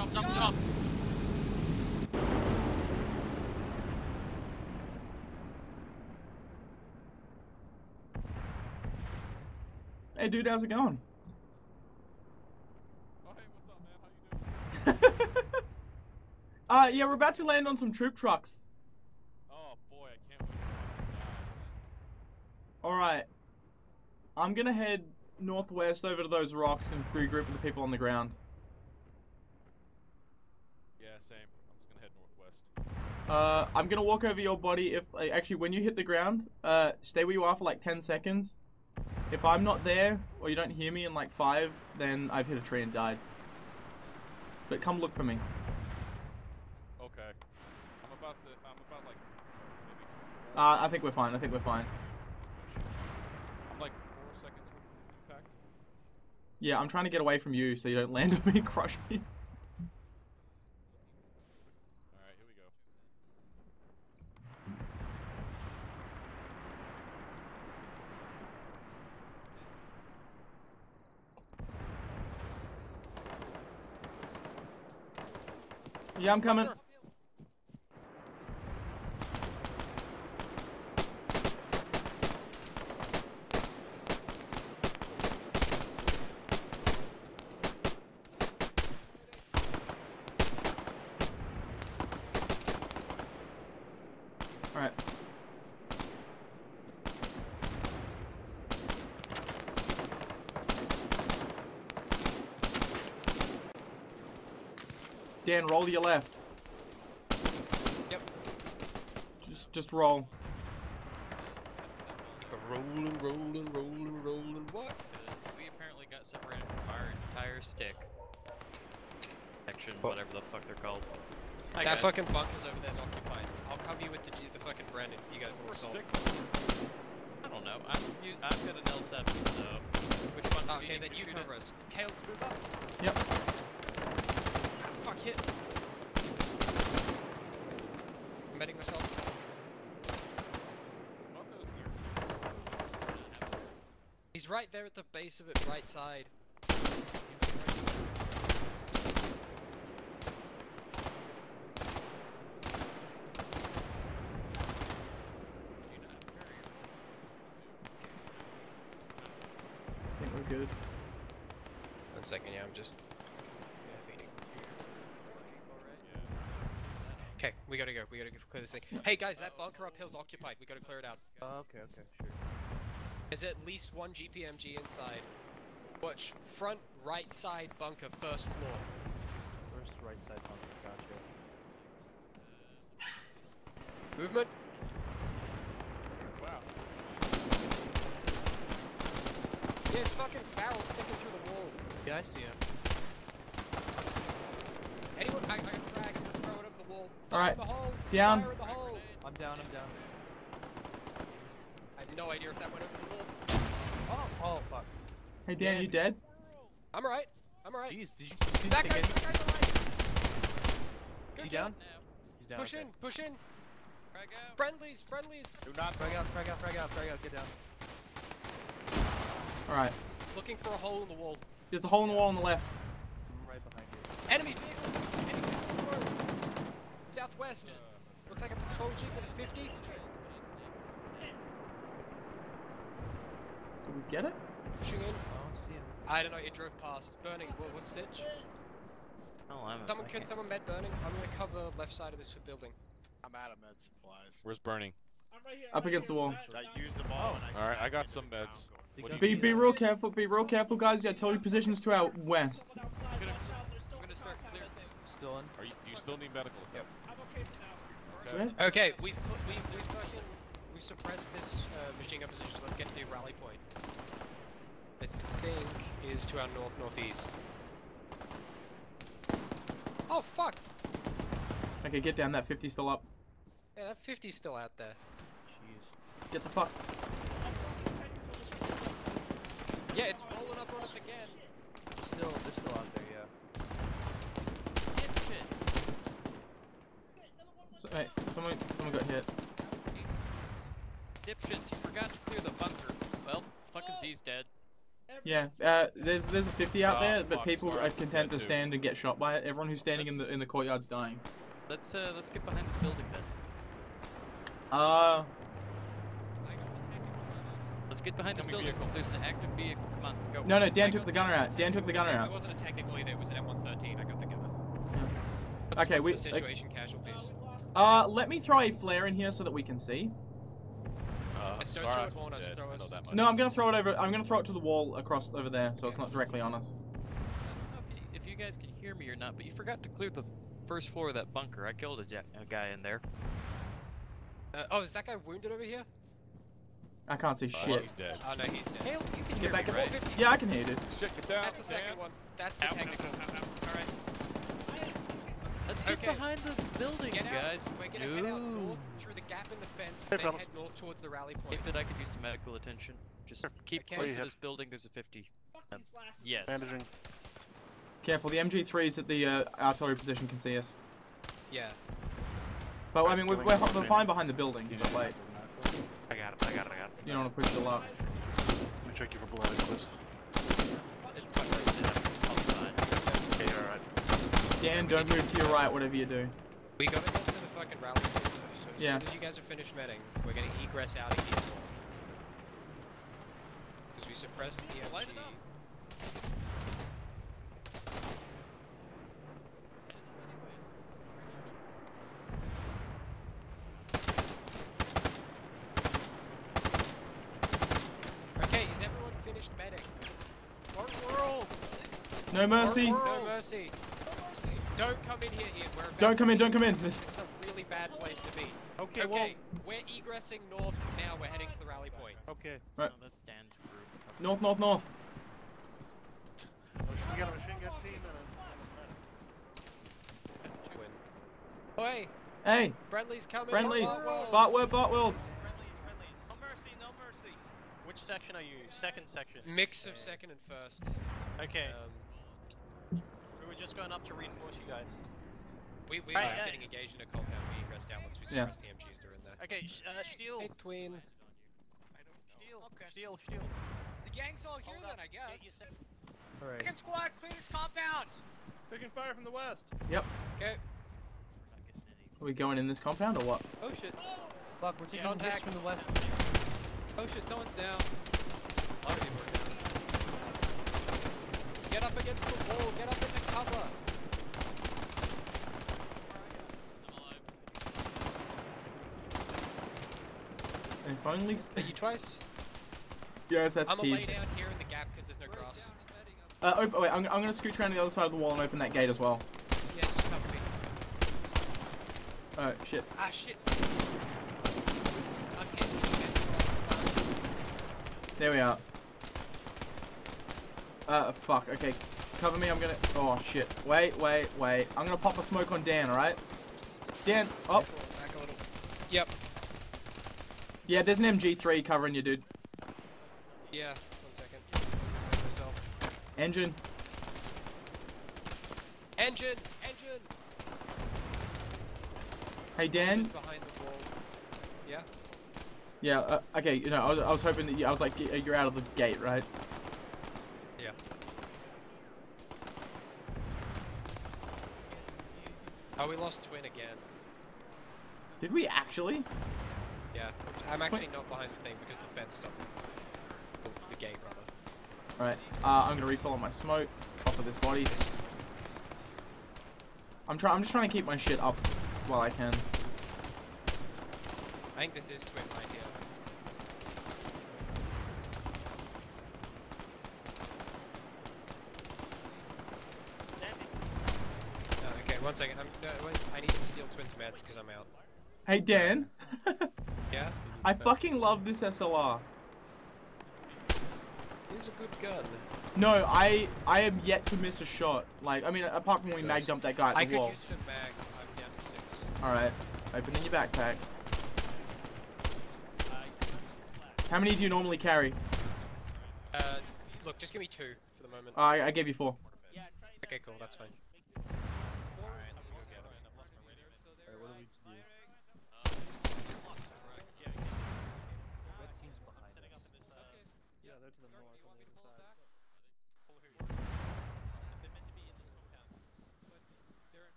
Jump, jump, jump. Hey dude, how's it going? Oh, hey, up, man? How you doing? uh, yeah, we're about to land on some troop trucks. Oh, boy, I can't wait to fucking die. Alright. I'm gonna head northwest over to those rocks and regroup with the people on the ground. Same. I'm just gonna head northwest. Uh, I'm gonna walk over your body if, like, actually, when you hit the ground, uh, stay where you are for like 10 seconds. If I'm not there, or you don't hear me in like 5, then I've hit a tree and died. But come look for me. Okay. I'm about to. I'm about like. Maybe. Uh, I think we're fine, I think we're fine. I'm like four seconds from impact. Yeah, I'm trying to get away from you so you don't land on me and crush me. Alright, here we go. Yeah, I'm coming. Alright. Dan, roll to your left. Yep. Just, just roll. Rolling, rolling, rolling, rolling. What? Because we apparently got separated from our entire stick. Section, What? whatever the fuck they're called. Hi, that guys. fucking bunker's over there's occupied. I'll cover you with the, the fucking Bren gun if you guys Or want to stick. I don't know. I'm, u- I've got an L7, so which one? Okay, then to you cover us. Kale, let's move up. Yep. Fuck, hit. I'm betting myself. What those ear- He's right there at the base of it, right side. Do not carry your I think we're good. One second, yeah, I'm just feeding. Okay, we gotta go. We gotta clear this thing. Hey guys, that bunker uphill's occupied. We gotta clear it out. Oh, okay, okay, sure. There's at least one GPMG inside. Watch, front right side bunker, first floor. First right side bunker, gotcha. Movement. Wow. Yeah, his fucking barrel sticking through the wall. Yeah, I see him. Anyone, I, I can frag, I'm gonna throw it over the wall. Fire Alright, in the hole. down. Fire in the hole. I'm down, I'm down. I have no idea if that went over the wall. Oh, oh, fuck. Hey Dan, Dan. you dead? I'm alright. I'm alright. Jeez, did you, did you That take that guy's alright. Good He job. down? Now, He's down. Push okay. in, push in. frag out. Friendlies, friendlies. Do not. Frag out, frag out, frag out, frag out, get down. Alright. Looking for a hole in the wall. There's a hole in the wall on the left. I'm right behind you. Enemy vehicle. Southwest. Looks like a patrol jeep with a 50. Did we get it? Pushing in. I don't see him. I don't know. It drove past. Burning. What, what's Stitch? Oh, I'm. Someone, I can someone med burning? I'm gonna cover left side of this building. I'm out of med supplies. Where's burning? Up against the wall. I used them all and I Alright, I got some meds. going- They What got do Be be real careful. Be real careful, guys. Yeah, tell your positions to our west. I'm gonna, I'm gonna start clear. Still in? Are you? You still need medical? Yep. Okay. Okay, we've put, we've we've fucking we suppressed this uh, machine gun position. So Let's get to the rally point. I think is to our north northeast. Oh fuck! Okay, get down. That 50's still up. Yeah, that 50's still out there. Jeez. Get the fuck. Yeah, it's rolling up on us again. Still, they're still out there, yeah. Dipshits. So, hey, someone, someone got hit. Dipshits, you forgot to clear the bunker. Well, fucking Z's dead. Yeah, Yeah, uh, there's there's a 50 out Oh, there, but fuck, people sorry, are content to too. stand and get shot by it. Everyone who's standing in the in the courtyard's dying. Let's uh, let's get behind this building then. Uh, I got the technical level. Let's get behind this building because there's an active vehicle. Come on, go. no, no, Dan I took the gunner out. Dan took the gunner out. It wasn't a technical either, it was an M113. I got the gunner. Okay, What's we- the situation casualties? Uh, let me throw a flare in here so that we can see. Uh, Don't throw Starax it on was us, dead, throw I know us- No, I'm gonna throw it over. I'm gonna throw it to the wall across over there, so it's not directly on us. I don't know if you, if you guys can hear me or not, but you forgot to clear the first floor of that bunker. I killed a, ja- a guy in there. Uh, oh, is that guy wounded over here? I can't see Uh, shit. He's dead. Oh no, he's dead. Hey, you can Get hear back me, right? Yeah, I can hear you, dude. Shit, get down. That's the second Dan. one. That's the Ow, ow, technical. ow, ow, ow. Alright. Let's get Okay. behind the building, Get out. guys. We're gonna head out north through the gap in the fence, Hey, then fellas. head north towards the rally point. Think that I could use some medical attention. Just keep Okay. close to this building. There's a 50. Um, yes. Bandaging. Careful, the MG3s at the uh, artillery position can see us. Yeah. But I mean, we're, we're, we're fine behind the building. But like, I got it, I got it, I got it. you don't want to push the luck. Let me check you for blood, Nicholas. It's my first I'll be fine. Okay, alright. Dan, don't move to your right, whatever you do. We gotta get to the fucking rally point. So as Yeah. soon as you guys are finished medding, we're gonna egress out of here north. Because we suppressed the Light MG. it. Okay, is everyone finished medding? No mercy. No mercy. Don't come in here, Ian. We're about Don't come in, don't come in. This is a really bad place to be. Okay, Okay, we're egressing north now. We're heading to the rally point. Okay. Right. No, that's Dan's group. North, north, north. Oh, should we get a machine gun team and a... Oi, Hey, friendly's coming. friendlies. Bartwell. Bartwell, Bartwell. Friendlies, friendlies. No mercy, no mercy. Which section are you? Second section. Mix of second and first. Okay, Um, we were just going up to reinforce you guys. we we Right, were uh, getting engaged in a compound. We egressed out once we Yeah. suppressed the MGs that are in there. Okay, sh uh, Steel. Hey, twin. Steel. Steel. Steel. The gang's all here Hold then, up. I guess. Alright. Second squad, clear this compound! Taking fire from the west. Yep. Okay. Are we going in this compound or what? Oh shit. Fuck, we're taking hits from the west. Oh shit, someone's down. A lot of people are down. Get up against the wall. Get up into cover. And finally... only. Are you twice? Yes, that's I'm gonna lay down here in the gap because there's no grass. Uh, op- wait, I'm, I'm gonna scoot around the other side of the wall and open that gate as well. Yeah, just cover me. Oh shit. Ah shit. I'm hitting you, There we are. Uh, fuck. Okay, cover me. I'm gonna. Oh shit. Wait, wait, wait. I'm gonna pop a smoke on Dan. All right. Dan. Oh. Back a little. Yep. Yeah, there's an MG3 covering you, dude. Yeah. One second. Myself. Engine. Engine. Engine. Hey Dan. Behind the wall. Yeah. Yeah. Uh, okay. You know, I was, I was hoping that you, I was like, you're out of the gate, right? Yeah. Oh, we lost twin again. Did we actually? Yeah. I'm actually not behind the thing because the fence stopped. The, the gate, rather. All right. Uh, I'm gonna refill on my smoke off of this body. I'm trying. I'm just trying to keep my shit up while I can. I think this is twin right here. Oh, okay, one second. I'm, I need to steal twins meds because I'm out. Hey Dan. Yeah? I fucking love this SLR. It is a good gun. No, I I am yet to miss a shot. Like, I mean, apart from when we mag dumped that guy at the I could wall. use some mags. I'm down to six. All right, opening your backpack. How many do you normally carry? Uh, look, just give me two for the moment. I I gave you four. Okay, cool, that's fine. Alright, what do we do? Red team's behind us. Yeah, they're to the north on the other side.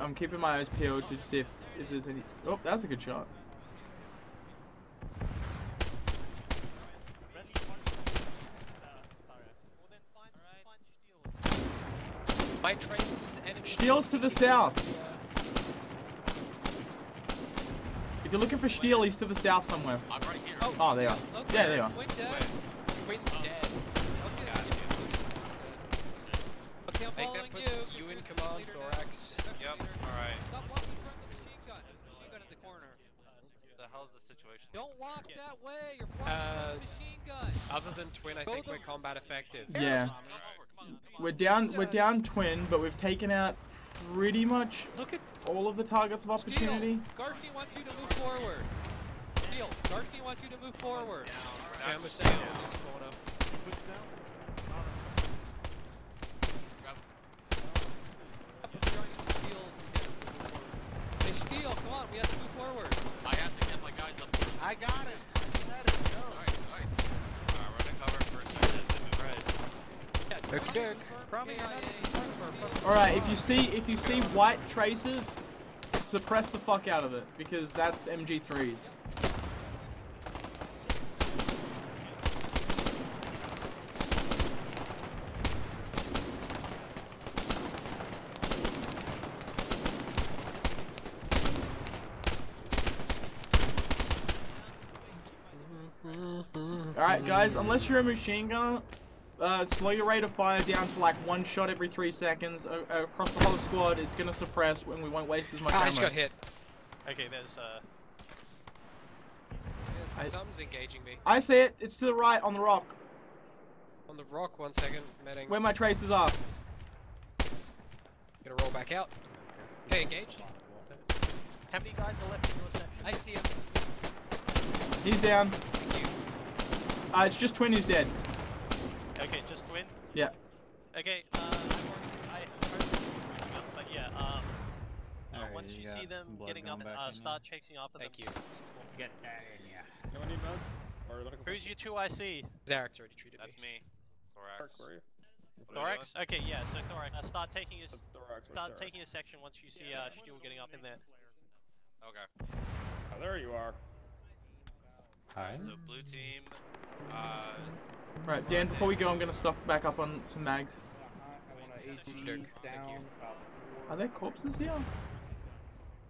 I'm keeping my eyes peeled to see if, if there's any. Oh, that's a good shot. My traces, enemy. Steel's to the south. If you're looking for steel, he's to the south somewhere. I'm right here. Oh, they are. Yeah, they are. Wait, Dad. Quinn's dead. Okay, I'm following you. you in command, down. Thorax. Yep. Alright. Stop walking in front of the machine gun. There's a machine gun in the corner. The hell's the situation? Don't walk that way. You're blocking Uh, the machine gun. Other than Twin, I Go think we're combat effective. Yeah. Come come on, come on. We're down. We're down twin, but we've taken out pretty much Look at all of the targets of opportunity. Gartney wants you to move forward. Steel. Gartney wants you to move forward. Jam was saying in this corner. Down. Steel. Hey, Steel, come on. We have to move forward. I have to get my guys up. I got it. Let it go. Alright, alright. Alright, uh, we're gonna cover first and this. Okey doke. Promise you're not in front of her. All right. If you see if you see white traces, suppress the fuck out of it because that's MG3s. Alright guys, unless you're a machine gun, uh, slow your rate of fire down to like one shot every three seconds. Uh, uh, across the whole squad, it's gonna suppress and we won't waste as much Ah, I ammo. just got hit. Okay, there's uh. I- Something's engaging me. I see it, it's to the right on the rock, On the rock, one second. Medding. where my traces are. Gonna roll back out. Okay, engaged. How many guys are left in your section? I see him. He's down. Thank you. Uh, it's just Twin who's dead. Okay, just Twin? Yeah. Okay, uh, I but yeah, um, uh, once you, see them getting up, uh, start chasing after Thank them. you. Anyone need meds? Or looking for Who's your two IC? Zarek's already treated That's me. me. Thorax. Where are you? Thorax? Okay, yeah, so Thorax, uh, start taking his, Thorax, start where's taking a section once you see, uh, Steel getting up in there. Okay. Oh, there you are. Alright. So blue team, uh, Right, Dan, before we go, I'm gonna stock back up on some mags. I want to Thank HE you. down about Are there corpses here?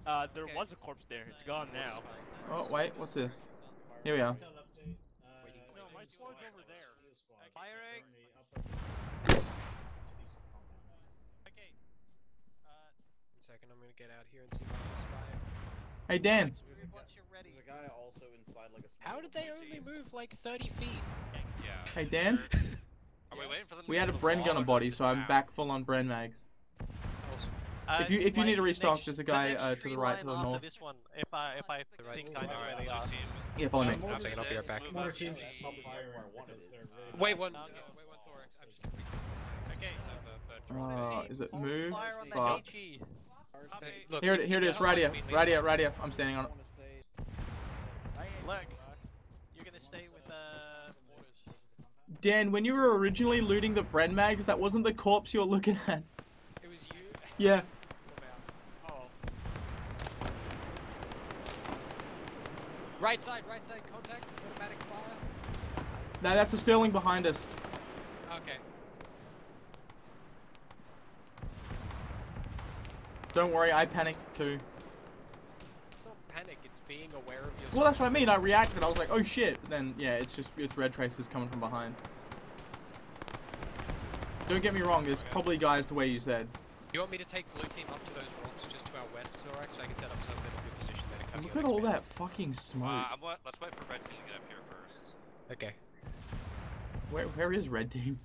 Uh, there was a corpse there. It's gone now. Oh, wait, what's this? Here we are. No, my squad's over there. firing. Okay. Uh, One second, I'm gonna get out here and see if I can spy. Hey, Dan. once you're ready. There's a guy also inside like a. How did they only move like 30 feet? Yeah. Hey, Dan. Are we waiting for them? We get had a Bren wall gunner body, so I'm back full on Bren mags. Awesome. Uh, If you- if you need like, to restock, there's a guy, next uh, to the right, to the after north. This one, if I if I The right think team. I know where they are. Yeah, follow me. One second, I'll be right back. Move up. Wait one, wait one Thorax. I'm just gonna reset. Okay. So Uh, is it move? fire on the HE. Look, Here, it, here if it you is, don't right here, right here, right here. I'm standing on it. Look, you're gonna stay with uh. Dan, when you were originally looting the Bren mags, that wasn't the corpse you were looking at. It was you. Yeah. Oh. Right side, right side, contact, automatic fire. No, that's a Sterling behind us. Okay. Don't worry, I panicked too. It's not panic, it's being aware of your Well, that's what I mean. I reacted. I was like, oh shit. But then, yeah, it's just it's red traces coming from behind. Don't get me wrong. There's probably guys the way you said. You want me to take blue team up to those rocks just to our west, Zorak, so I can set up some in a good position there to cover Look at all that fucking smoke. Uh, I'm, wa- let's wait for red team to get up here first. Okay. Where where is red team?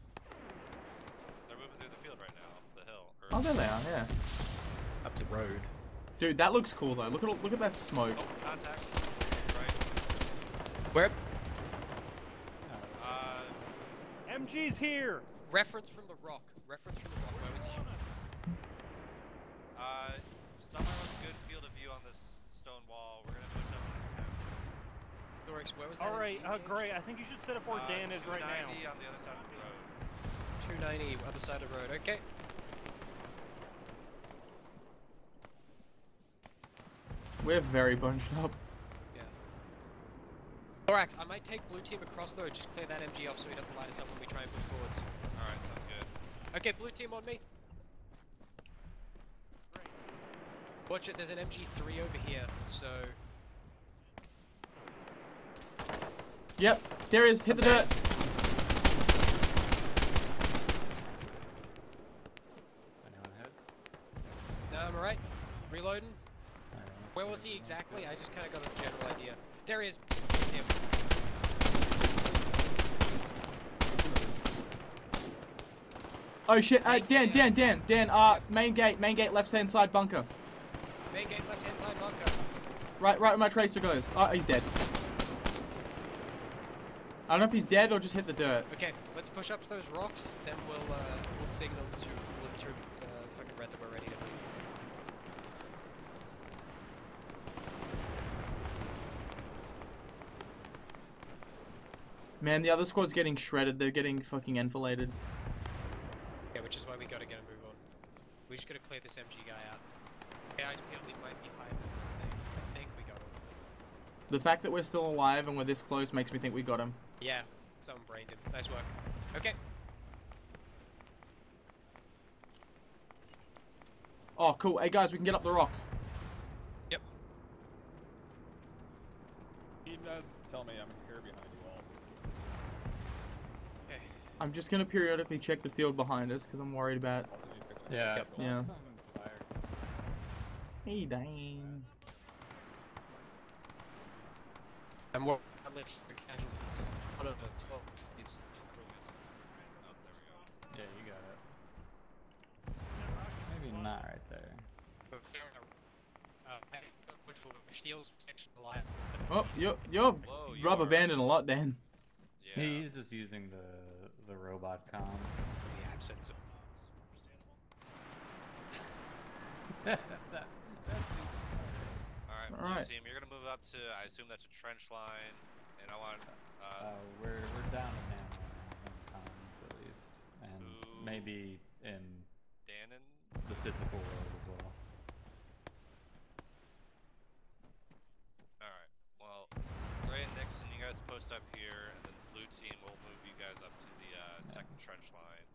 They're moving through the field right now, the hill. Oh, there they are. Yeah. Up the road. Dude, that looks cool though. Look at all- look at that smoke. Oh, contact. Right. Where? Uh, MG's here. Reference from the rock. Reference from the rock. Where was he shooting? uh, somewhere with good field of view on this stone wall. We're gonna push up into town. Thorax, where was that? All right, uh, great. I think you should set up where Uh, Dan is right now. 290 on the other side of the road. 290, other side of the road. Okay. We're very bunched up. Yeah. Thorax, I might take blue team across though, just clear that MG off so he doesn't light us up when we try and push forwards. Alright, sounds good. Okay, blue team on me. Watch it, there's an MG3 over here, so... Yep, there is. Hit the dirt. Anyone hit? No, I'm alright. Reloading. Alright. Where was he exactly? I just kind of got a general idea. There he is. See him. Oh shit, uh, Dan, Dan, Dan, Dan, uh, main gate, main gate, left hand side bunker. Main gate, left hand side bunker. Right, right where my tracer goes. Oh, he's dead. I don't know if he's dead or just hit the dirt. Okay, let's push up to those rocks, then we'll, uh, we'll signal to, to, uh, fucking red that we're ready to move. Man, the other squad's getting shredded. They're getting fucking enfiladed. Yeah, which is why we gotta get a move on. We just gotta clear this MG guy out. Yeah, I feel might be higher than this thing. I think we got him. The fact that we're still alive and we're this close makes me think we got him. Yeah, someone brained him. Nice work. Okay. Oh, cool. Hey guys, we can get up the rocks. Yep. Team meds, tell me I'm here behind you all. Okay. I'm just gonna periodically check the field behind us because I'm worried about. Also need to fix my Yeah. Yep. I saw Yeah. Hey, dang. And what? the casualties. No, no, it's well, it's there we go. Yeah, you got it. Maybe not right there. uh, which will steals section alive. Oh, you're, you're Whoa, you rubber are- banding a lot, Dan. Yeah. He's just using the the robot comms. The absence of that, that's Alright, Alright. blue team, you're gonna move up to, I assume that's a trench line, and I want, uh, uh, we're we're down to nano in comms at least, and Ooh. maybe in Dan the physical world as well. Alright, well, Gray and Nixon, you guys post up here, and then blue team will move you guys up to the uh, second trench line.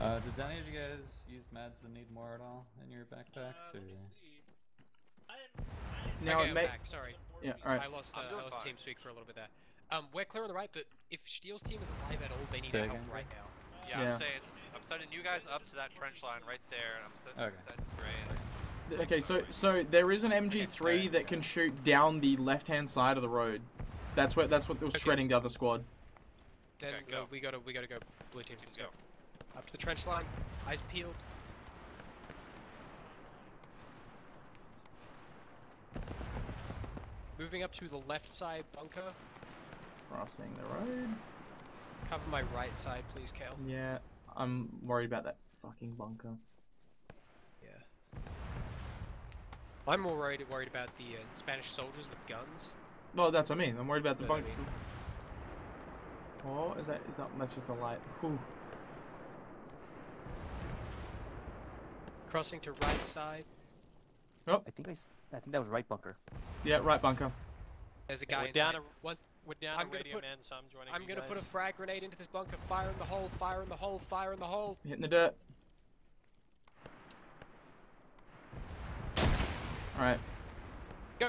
Uh, did any of you guys use meds and need more at all in your backpacks? Uh, or? Now okay, I'm back. Sorry, Yeah, alright. I lost. Uh, I'm I doing lost fine. TeamSpeak for a little bit there. Um, we're clear on the right, but if Steele's team is alive at all, they need Say help right now. Yeah, Yeah. I'm saying, I'm sending you guys up to that trench line right there, and I'm sending, Okay. sending Gray and Okay, so so there is an MG3 alright. that can shoot down the left-hand side of the road. That's what that's what was Okay. shredding the other squad. Then Okay, uh, go. we gotta we gotta go. Blue team, Let's let's go. Up to the trench line. Eyes peeled. Moving up to the left side bunker. Crossing the road. Cover my right side, please, Kale. Yeah, I'm worried about that fucking bunker. Yeah. I'm more worried worried about the uh, Spanish soldiers with guns. No, that's what I mean. I'm worried about the what I bunker. mean? Oh, is that is that? That's just a light. Whew. Crossing to right side. Oh. I think I, I think that was right bunker. Yeah, right bunker. There's a Yeah, guy we're down a, one, we're down I'm a gonna radio put- man, so I'm joining I'm you gonna put a frag grenade into this bunker. Fire in the hole. Fire in the hole. Fire in the hole. Hitting the dirt. All right. Go.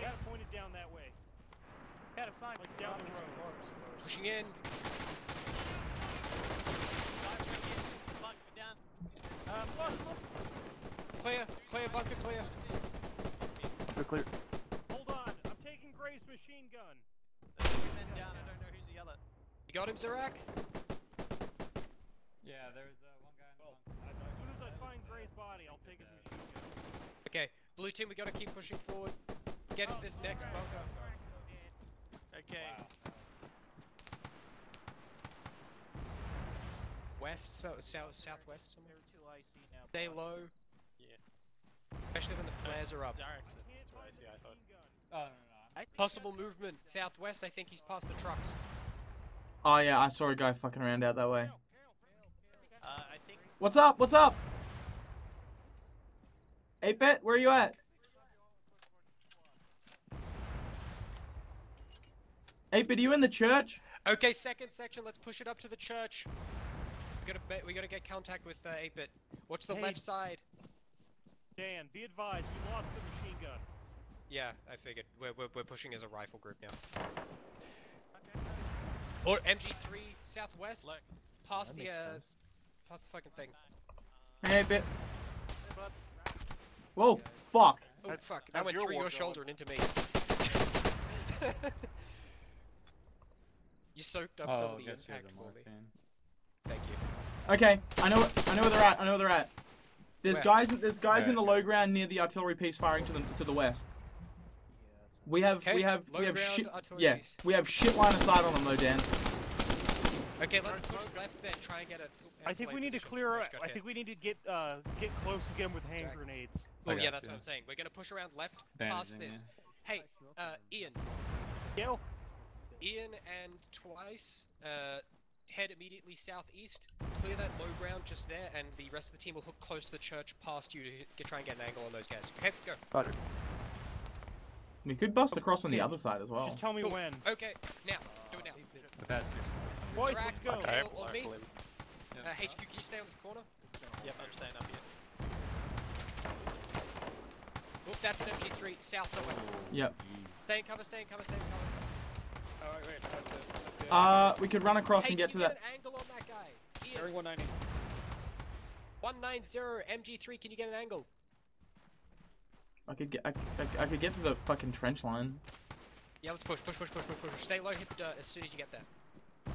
Got it pointed down that way. Got a sign like down the road. Pushing in. Fuck, down. Plus, plus, Clear. Clear. Bunker clear. Clear, clear. Hold on. I'm taking Gray's machine gun. There's two men down, I don't know who's the other. You got him, Zarak? Yeah, there's uh, one guy in the Well, bunker. I, as soon as I find Gray's body, I'll take his machine gun. Okay. Blue team, we gotta keep pushing forward. Let's get into this next bunker. Okay. West, so, south, southwest somewhere. They're too icy now. Stay low. Yeah. Especially when the flares are up. Zarek's that's what I thought. Oh no, no, no. Possible movement. Southwest, I think he's past the trucks. Oh yeah, I saw a guy fucking around out that way. Uh, I think What's up? What's up? 8 bit, where are you at? 8 bit, are you in the church? Okay, second section. Let's push it up to the church. We gotta be- we gotta get contact with uh, 8-bit. Watch the Hey. left side. Dan, be advised, you lost the machine gun. Yeah, I figured. We're, we're, we're pushing as a rifle group now. Or MG3 southwest, Look. past That the uh, sense. past the fucking thing. Hey, 8 bit. Whoa, fuck. Oh fuck! That that's went your through your zone. shoulder and into me. you soaked up some Oh, of the impact the for me. morphine. Thank you. Okay, I know I know where they're at. I know where they're at. There's Where? guys there's guys in the low ground near the artillery piece firing to the to the west. We have we have low we have shit yeah piece. we have shit line of sight on them though, Dan. Okay, let's push left then. Try and get a. I think we need to clear. I think we need to get uh get close and get him with hand Jack. grenades. Oh I yeah, that's you. what I'm saying. We're gonna push around left past Bandaging this. Hey, uh, Ian, Gail, Ian and Twice, uh, head immediately southeast. Clear that low ground just there, and the rest of the team will hook close to the church past you to get, try and get an angle on those guys. Okay, go. Roger. We could bust across on the other side as well. just tell me Boom. when. Okay, now, do it now. With that. Boys, Zrak, let's go. Okay. on me. Uh, HQ, can you stay on this corner? Yep, I'm staying up here. Oh, that's an MG3, south somewhere. Yep. Stay in cover, stay in cover, stay in cover. Alright, wait, that's it. That's it. Uh, we could run across Hey, and get to can you that. get an angle on that guy? Ian, 190. 190 MG3, can you get an angle? I could get I, I, I could get to the fucking trench line. Yeah, let's push, push, push, push, push, push. Stay low, hit the dirt as soon as you get there.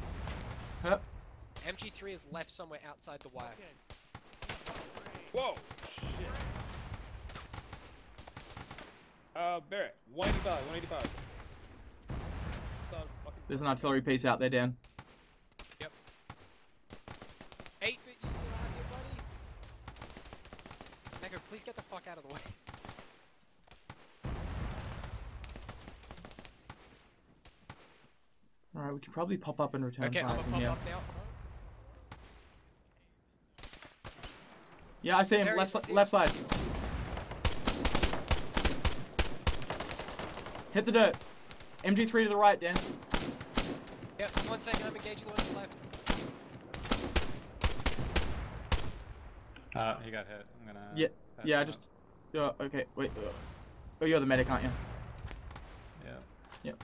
Hup. MG3 is left somewhere outside the wire. Whoa! Shit. Uh, Barrett, 185, 185. There's an artillery piece out there, Dan. Yep. 8 bit, you still out here, buddy? Neko, please get the fuck out of the way. All right, we could probably pop up and return Okay, I'm fire from here. Yeah, I see him. There Left si- see him. left side. Hit the dirt. MG3 to the right, Dan. Yep, one second, I'm engaging the one to the left. Uh, he got hit. I'm gonna. Yeah, yeah. I just. Yeah. Okay. Wait. uh, Oh, you're the medic, aren't you? Yeah. Yep.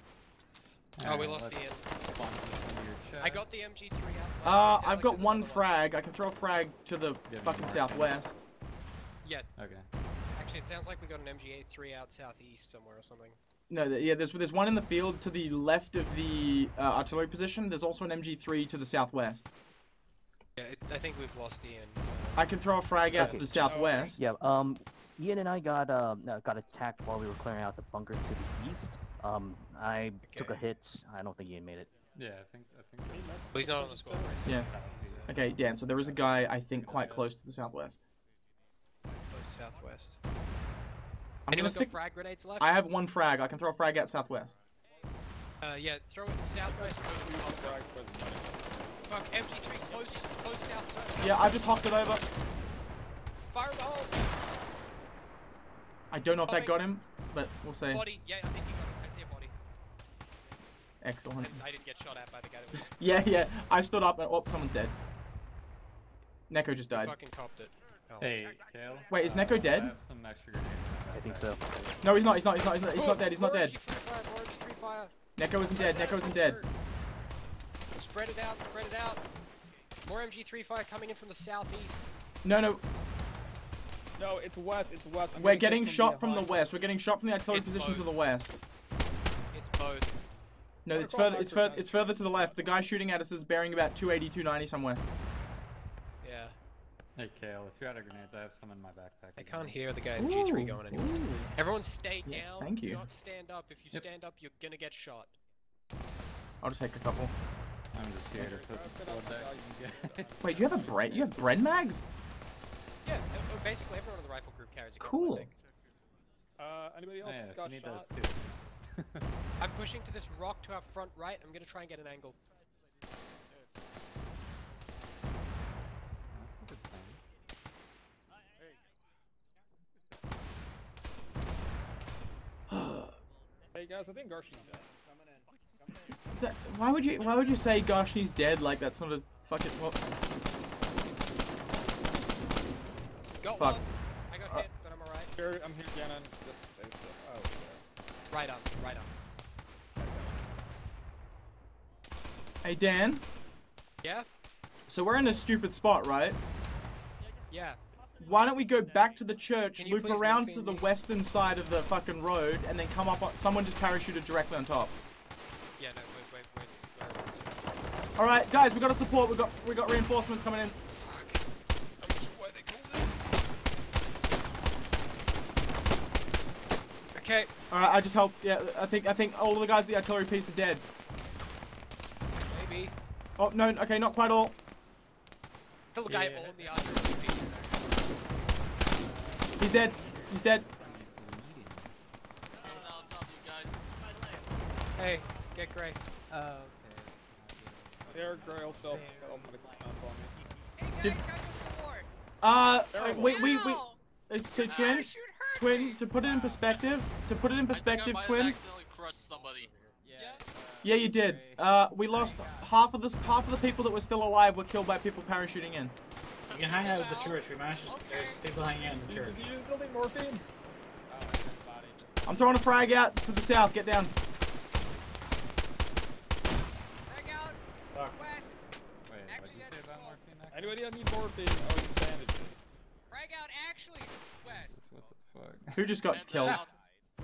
Oh, we lost let's Ian. spawn this into your I got the MG3 out. Uh, left. I've like got one another frag. I can throw a frag to the me fucking more. southwest. Yeah, Okay. actually, it sounds like we got an MG3 out southeast somewhere or something. No, yeah. There's there's one in the field to the left of the uh, artillery position. There's also an MG3 to the southwest. Yeah, it, I think we've lost Ian. I can throw a frag out Okay. to the southwest. Yeah. Um, Ian and I got uh, got attacked while we were clearing out the bunker to the east. Um, I took a hit. I don't think Ian made it. Yeah, I think I think. He Well, he's not on the score. Yeah. Okay, Dan. So there is a guy I think quite close to the southwest. Close southwest. I'm Anyone gonna stick. frag grenades left? I have one frag. I can throw a frag at southwest. Uh, yeah, throw it southwest. Fuck, MG3 close, close south. south Yeah, I just hopped it over. Fire in the hole. I don't know if that Body. got him, but we'll see. Body. Yeah, I think you got it. I see a body. Excellent. I, I didn't get shot at by the guy that was. Yeah, yeah. I stood up and oh, someone's dead. Neko just died. fucking copped it. Hey, Kale. Wait, is uh, Neko dead? I have some extra grenades. I think so. No, he's not. He's not. He's not. He's not, he's not dead. He's not dead. MG3 fire, more MG3 fire. Neko isn't dead. Neko isn't dead. Spread it out, spread it out. More MG3 fire coming in from the southeast. No, no. No, it's west. It's west. I'm We're getting getting hit shot from the behind. west. We're getting shot from the artillery It's position to the west. It's both. No, it's further. It's further. It's further to the left. The guy shooting at us is bearing about 280, 290 somewhere. Yeah. Hey, Kale, if you're out of grenades, I have some in my backpack. I can't hear the guy in G3 Ooh, going anywhere. ooh. Everyone stay Yeah, down. thank you. Do you. not stand up. If you Yep. stand up, you're gonna get shot. I'll just take a couple. I'm just here to put the full deck. guys. Wait, do you have a Bren? You have Bren mags? Yeah, basically everyone in the rifle group carries a gun, Cool. Uh, anybody Oh, else yeah, if got you need shot? those too. I'm pushing to this rock to our front right. I'm gonna try and get an angle. That's a good sign. Hey guys, I think Garshi's dead. That, why would you? Why would you say Gashni's dead? Like that's not a fucking. Well, Got Fuck. one. I got Uh, hit, but I'm alright. Here, I'm here, Gannon. Just. Oh, there. Right on, right on. hey Dan. Yeah? So we're in a stupid spot, right? Yeah. Why don't we go back to the church, Can loop around to the me? western side of the fucking road, and then come up on. Someone just parachuted directly on top. Yeah, no, wait, wait, wait. wait. All right, guys, we got a support. We got we got reinforcements coming in. Fuck. I'm sweating. Okay, All right, I just helped. Yeah, I think I think all of the guys at the artillery piece are dead. maybe. Oh no, okay, not quite all. Kill the guy Yeah. all in the artillery piece. He's dead. He's dead. Now it's on you guys. Hey, get Gray. Oh, okay. There, Grail still. Oh, medical count on me. Hey Did- guys, how the war? Uh, uh, Terrible. wait, we we. Ow! It's so twin, twin. To put it in perspective, to put it in I think I perspective, might have twin. accidentally crushed somebody. Yeah. Yeah, you did. Uh, we lost half of this. Half of the people that were still alive were killed by people parachuting in. You can hang out at the church. We managed. To, there's people hanging out in the church. Did you use building morphine? Oh, I got body. I'm throwing a frag out to the south. Get down. Back out! Fuck. West! Wait, Actually, what'd you say that's about morphine? Nick? Anybody that needs morphine or bandages? Frag out actually! West! What the fuck? Who just got Hands killed? out.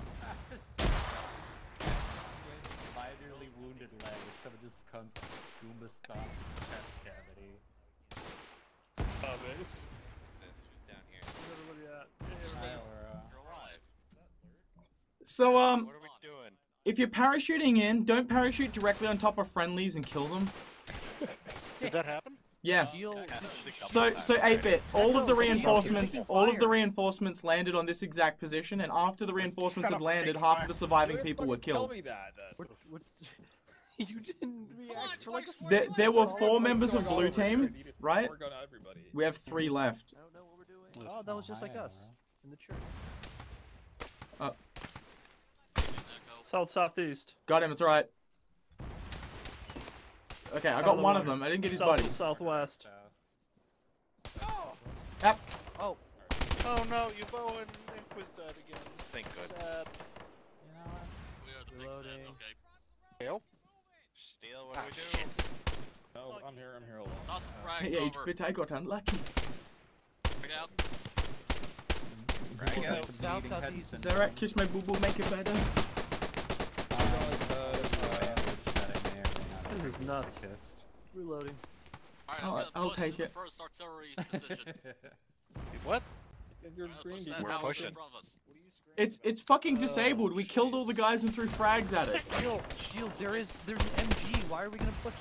Minorly wounded leg. Someone just comes Goomba stomp his chest cavity. Oh, base. Who's this? Who's down here? Everybody at? Hi, Laura. You're alive. So um, What are we doing? if you're parachuting in, don't parachute directly on top of friendlies and kill them. Did that happen? Yes. So so 8-bit, all of the reinforcements, all of the reinforcements landed on this exact position, and after the reinforcements had landed, half of the surviving people were fucking Tell killed. me that. uh, What, what, you didn't react for like a. There, there were four members of blue team, I need to right? work on everybody. We have three left. I don't know what we're doing. Oh, that was just like us in the church. Echo. South southeast. Got him. It's all right. Okay, I got one one. of them. I didn't get his South, body. Southwest. Yep. Oh, Oh no, you bow and Inquis died again. Thank God. Sad. You know what? We are the big set. Reloading. Okay. Hail? Steal, what do Ah, we do? No, I'm here. I'm here alone. Toss some Uh, frags Yeah, over. bit I got unlucky. Frag out. Frag out. South, Bleeding southeast. head Is that right? Kiss my boo boo, make it better. This is nuts. Reloading. Alright, Oh, I'm gonna I'll push take to the it. first artillery position. What? You're green push beacon. that We're pushing. in front of us. It's it's fucking disabled. Oh, we killed all the guys and threw frags at it. Shield, shield. There is. There's an MG. Why are we gonna push?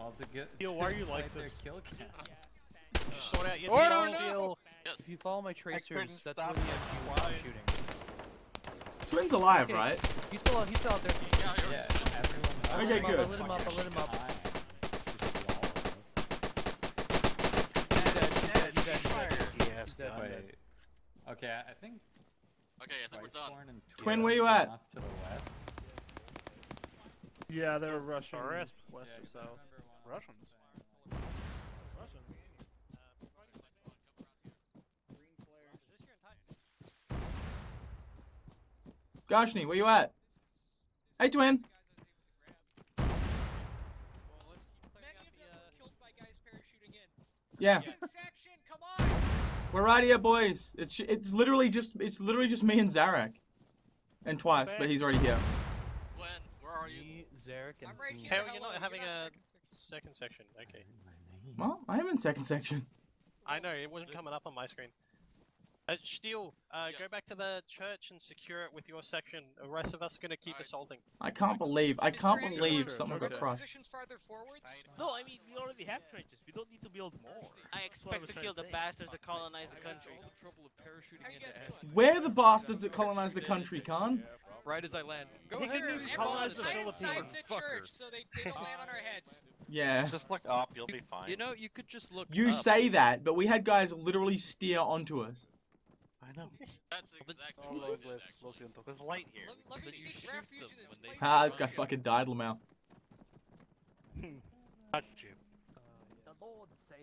All to get. Yo, why are you like this? Kill cam. Sort out your Oh, no. Yes. If you follow my tracers, that's stop where the. MG was shooting. Twin's alive, Okay. right? He's still out. He's still out there. Yeah, you're Yeah, still- everyone. Okay, good. I lit him up. I lit him up. Okay, I I think Okay, I think we're done. Weisborn Twin, where you at? To the west. Yeah, they're rushing RS. west Yeah, or 'cause I south. remember one Russians. Gashni, where you at? Hey, Twin. Many of them were killed by guys parachuting in. Yeah, Second section, come on! we're right here, boys. It's it's literally just it's literally just me and Zarak, and twice, but he's already here. Gwen, where are you? Me, Zarek, and I'm right here. How are you hello, not having you're a- second section. Second section. Okay. Well, I am in second section. I know it wasn't coming up on my screen. Uh, Steele, uh, go back to the church and secure it with your section. The rest of us are gonna keep Alright. assaulting. I can't believe I can't there believe more someone got crushed. Positions farther forwards? No, I mean we already have trenches. We don't need to build more. I expect to kill the bastards that colonize the country. trouble of parachuting How you into guys Escalade. We're the bastards that colonized the country, Khan. Right as I land. Go They ahead, can please colonize the us. Inside Philippines. the church so they, they don't land on our heads. Yeah. Just look up, you'll be fine. You know, you could just look You up. say that, but we had guys literally steer onto us. I know. That's exactly Oh, what I lo, did, actually. There's light here. Let, let me But you seek refuge in this place. Ah, this guy fucking died, Lamau. Got you. The Lord saith.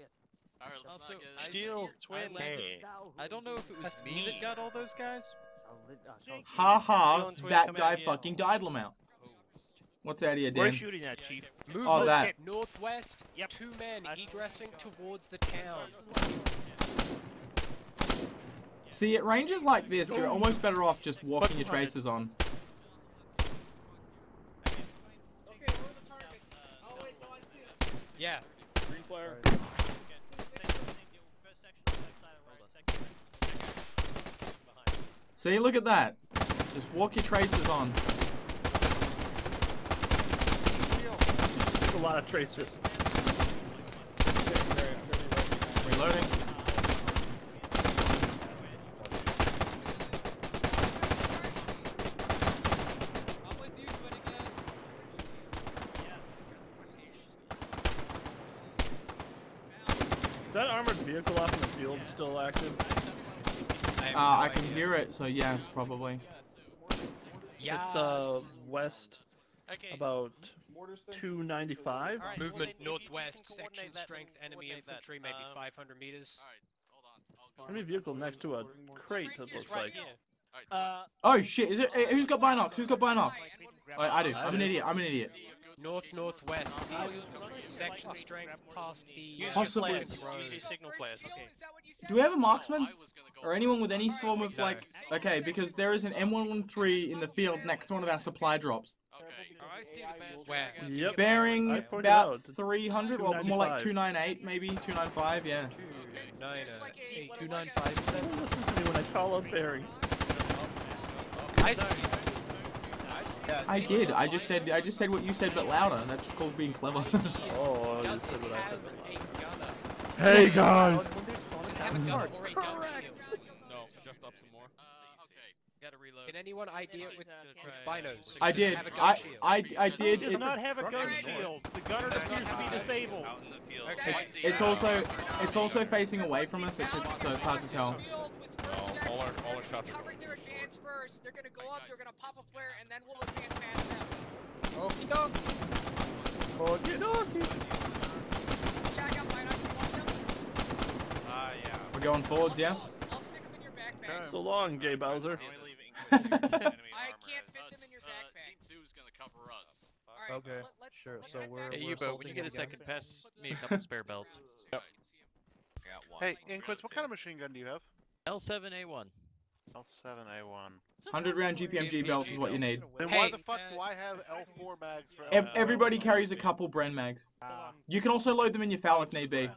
Alright, let's Also, not get I- Steel twin. like- Hey. I don't know if it was That's me, me. that got all those guys. shall live- shall Ha ha, Shield and twin that guy fucking died, Lamau. What's out of here, We're shooting at Chief. Movement Oh, that. northwest. Yep. Two men I- egressing towards the town. See, at ranges like this, you're almost better off just walking your traces on. Okay, where are the targets? Oh wait, no, I see. Yeah. Green flare. See, look at that. Just walk your traces on. There's a lot of tracers. Reloading. I'm with you, but again. Is that armored vehicle off in the field still active? Uh, I can hear it, so yes, probably. It's uh west Okay. about 295. Movement well, then if you- you northwest, can coordinate section that, strength, enemy coordinate that. infantry, maybe Um, 500 meters. Alright, hold. I'll. Enemy vehicle next to a crate, it looks right like. Uh, Oh shit, is it? eh, Who's got binocs? Who's got binocs? And one- Oh, I do. I'm an idiot. I'm an idiot. See, a good North location. northwest. Uh, section strength past the. uh, Possibly. flares. Road. Use your signal flares. Okay. is that what you said? Do we have a marksman? I was gonna go Or anyone with any form of like... Okay, because there is an M113 in the field next to one of our supply drops. Okay. Oh, I see the. Where? Yep. Bearing about out. 300, well, more like 295. 298 maybe, 295, yeah. Two nine There's uh, like a- eight what- two what- nine five. Don't listen to me when I call out bearings. I see. I did. I just said I just said what you said, but louder. And that's called being clever. Oh, you said what I said. a gunner? Hey guys! Does it have a gunner or a gun shield? No, just up some more. Uh. Gotta reload. Can anyone ID it with, Gonna with uh, binos? I did. have a gun I? I I did. Does not have a gun shield. The gunner appears to be disabled. Out in the field. Okay. Find it's, it's also it's also facing away from us, so it's, so it's hard to tell. Shield with first No, section. all our- all our shots are Covering their too short. first. They're gonna go Right, up. They're gonna pop a flare, and then we'll advance past them. Okie doke. Okie dokie. Yeah, I got mine. I can watch them. Ah, yeah. We're going forwards, yeah. I'll, I'll stick them in your backpack. So long, gay Bowser. Only leaving enemy I can't fit uh, them in your uh, backpack. Team Two's gonna cover us. All right, Okay, let, let's, sure, Let's so we're- Hey, we're you, but when you get a second, pass me a couple spare belts. Yep. Hey, Inquis, what kind of machine gun do you have? L7A1. L7A1. 100 round GPMG belts is what you need. Then why Hey, the fuck uh, do I have L4 mags for L4? everybody carries a couple Bren mags. You can also load them in your FAL if need be. Okay.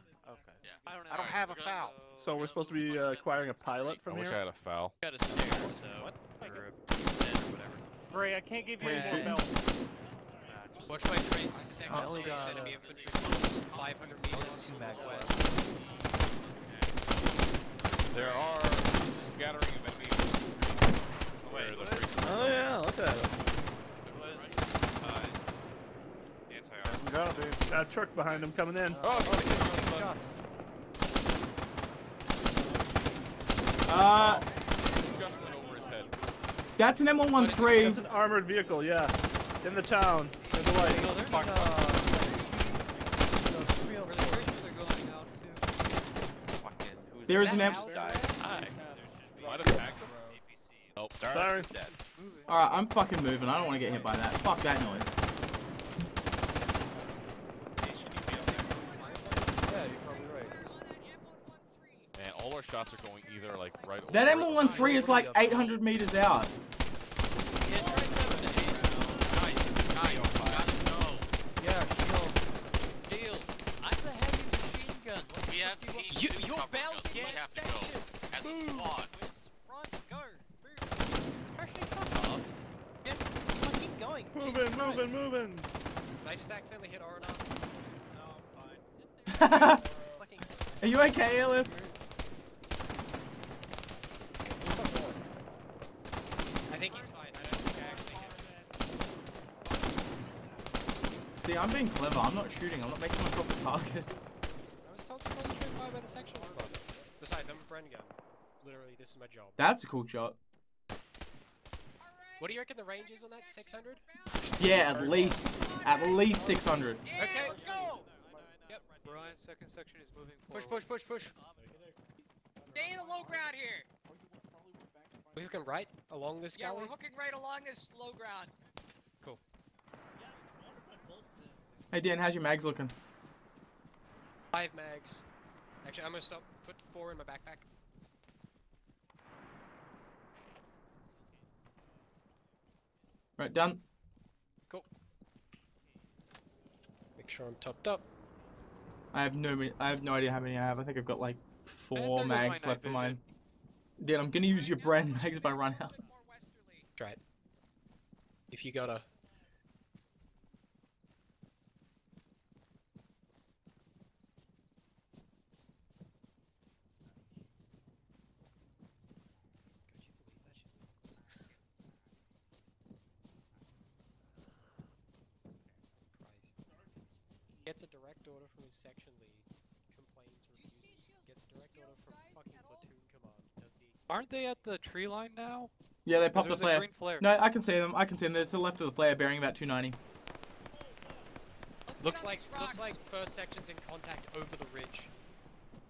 I don't, I don't have a FAL. So we're supposed to be uh, acquiring a pilot from here? had a FAL. Got a stare, so. What? Or a whatever. Ray, I can't give you Wait, any more belts. Watch my traces. Section Oh. strength, got, enemy infantry close, 500 meters. Two mags northwest. There are scattering of enemies. Wait, what? Oh yeah, look at him. Was uh, anti-armor. I'm gonna be. Got a truck behind him coming in. Oh, Uh, just went over his head. that's an M113. an armored vehicle, yeah. In the town. In the light. Fuck, fuck. There is an M. Hi. Might have tagged him. Nope. Sorry. Alright, I'm fucking moving. I don't want to get hit by that. Fuck that noise. Yeah, you're probably right. And all our shots are going either like right over That it- M113 is like 800 meters out. Yeah, try seven to eight. Guys, guys, you gotta know. Yeah, shield. Deal. I'm the heavy machine gun. What We have team You, two you're cover bound us. to We my have to go section. as a squad. Run, go. Move. Actually, fuck off. Get fucking going. Moving, moving, moving. Did I just accidentally hit R and R? Are you okay, Elif? I think he's fine. I don't think I actually hit. See, I'm being clever. I'm not shooting. I'm not making myself a target. I was told to concentrate fire by the section. Besides, I'm a Bren gun. Literally, this is my job. That's a cool shot. What do you reckon the range is on that? 600? Yeah, at least, at least 600. Okay. Let's go. Brian, second section is moving Push, forward. push, push, push. Stay in the low ground here. We're hooking right along this Yeah, galley. we're hooking right along this low ground. Cool. Hey Dan, how's your mags looking? Five mags. Actually, I'm gonna stop. Put four in my backpack. Right, done. Cool. Make sure I'm topped up. I have no, I have no idea how many I have. I think I've got like four there goes my mags left of mine. Dude, I'm gonna use your Bren mags if I run out. Try it. If you got a. Gets a direct order from his section lead. Complains, refuses. Gets a direct order from fucking platoon command. Does the Aren't they at the tree line now? Yeah, they popped the there's a flare. green flare. No, I can see them. I can see them. They're to the left of the flare, bearing about 290. Looks like looks like first section's in contact over the ridge.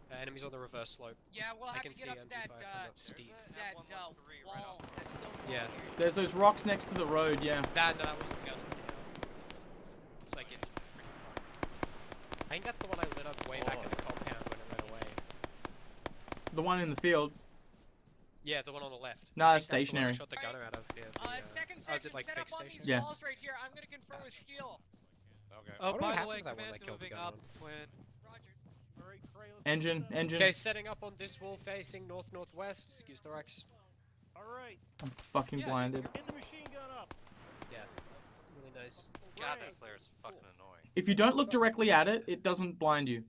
Uh, enemies on the reverse slope. Yeah, we'll I have can to see get up to that uh, up steep. that uh, wall that's still Yeah. There's those rocks next to the road. Yeah. That no, that one's gun is down. Looks like it's pretty far. I think that's the one I lit up way back in the compound when it ran away. The one in the field. Yeah, the one on the left. No, I it's the I stationary. shot the gunner out of. Yeah, the, Uh, uh, second oh, is it like set up fixed on these station? Yeah. walls right here. I'm gonna confirm with Shield. Okay. Oh, What by the way, that one command's that killed the moving gunner? up, twin. Engine, engine. Okay, setting up on this wall facing north northwest. Excuse the Rex. Alright, I'm fucking blinded. get the machine gun up. Yeah. Really nice. God, that flare is fucking annoying. If you don't look directly at it, it doesn't blind you.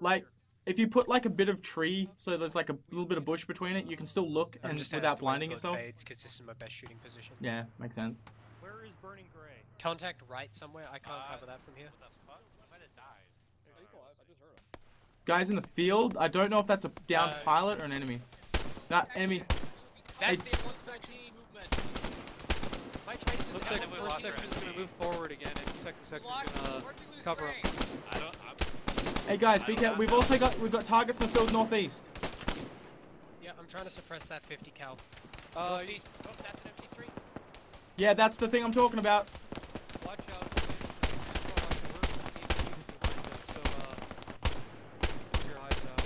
Like, if you put like a bit of tree, so there's like a little bit of bush between it, you can still look I'm and just without blinding yourself. because this is my best shooting position. Yeah, makes sense. Where is Burning Gray? Contact right somewhere. I can't Uh, cover that from here. What the fuck? I might have died. Guys in the field, I don't know if that's a downed Uh, pilot or an enemy. That enemy. That's Hey. the 113 movement. My traces Looks out like of the we first lost section's gonna move forward again, and second section's Lost. gonna Where'd we lose cover Gray? 'em. I don't. I'm, Hey guys, I be don't careful. We've also got we've got targets in the field northeast. Yeah, I'm trying to suppress that 50 cal. Uh, Northeast. Oh, that's an MG3. Yeah, that's the thing I'm talking about. watch out. So, uh, keep your eyes out.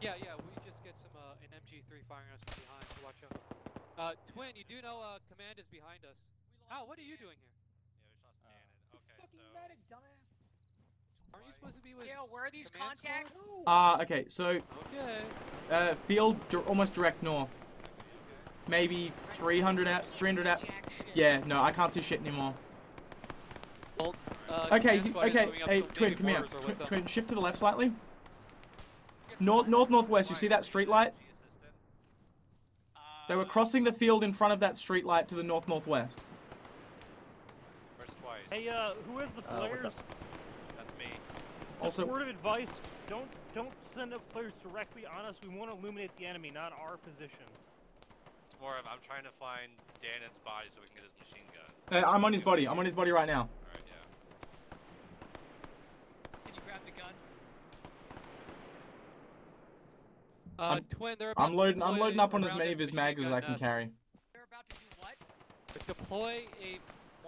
Yeah, yeah, we just get some, uh, an MG3 firing us from behind, so watch out. Uh, Twin, you do know, uh, is behind us. Al, what are you doing here? yeah, we just lost Gannon. Okay, so. Aren't you supposed to be with Dale, where are these contacts? Ah, okay. So, Okay. uh, field dir- almost direct north. Maybe 300 out, 300 out. Yeah, no, I can't see shit anymore. Well, uh, Okay, command squad is okay. Hey, twin, come here. Twin, twin, shift to the left slightly. North, north, northwest. You see that street light? They were crossing the field in front of that street light to the north northwest. Where's twice? Hey, uh, who has the Uh, what's flares? That's me. Also, word of advice: don't don't send up players directly on us. We want to illuminate the enemy, not our position. It's more of I'm trying to find Danon's body so we can get his machine gun. uh, I'm on his body. I'm on his body right now. Alright, yeah. Can you grab the gun? Uh, I'm- Twin, they're about I'm to loading. I'm loading up on as many of his machine mags as I can nest. carry. They're about to do what? Deploy a